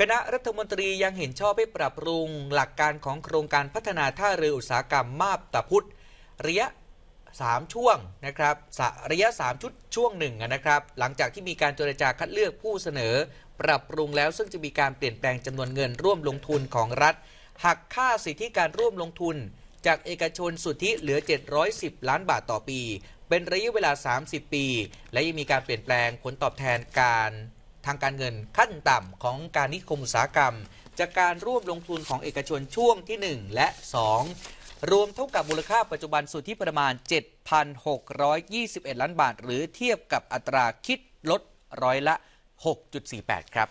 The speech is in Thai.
คณะรัฐมนตรียังเห็นชอบให้ปรับปรุงหลักการของโครงการพัฒนาท่าเรืออุตสาหกรรมมาบตาพุธระยะ 3 ช่วงนะครับสะระยะ 3 ชุดช่วงหนึ่งนะครับ หลังจากที่มีการเจรจาคัดเลือกผู้เสนอ ปรับปรุงแล้วซึ่งจะมีการเปลี่ยนแปลงจำนวนเงินร่วมลงทุนของรัฐ หักค่าสิทธิการร่วมลงทุน จากเอกชนสุทธิเหลือ 710 ล้านบาทต่อปี เป็นระยะเวลา 30 ปี และยังมีการเปลี่ยนแปลงผลตอบแทนการ ทางการเงินขั้นต่ำของการนิคมอุตสาหกรรม จากการร่วมลงทุนของเอกชนช่วงที่ 1 และ 2 รวมเท่ากับมูลค่าปัจจุบันสุทธิประมาณ 7,621 ล้านบาท หรือเทียบกับอัตราคิดลดร้อยละ 6.48 ครับ